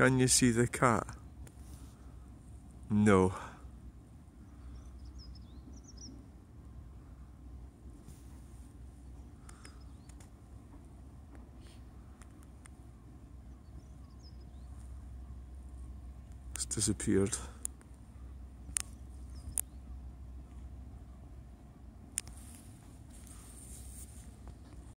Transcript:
Can you see the cat? No. It's disappeared.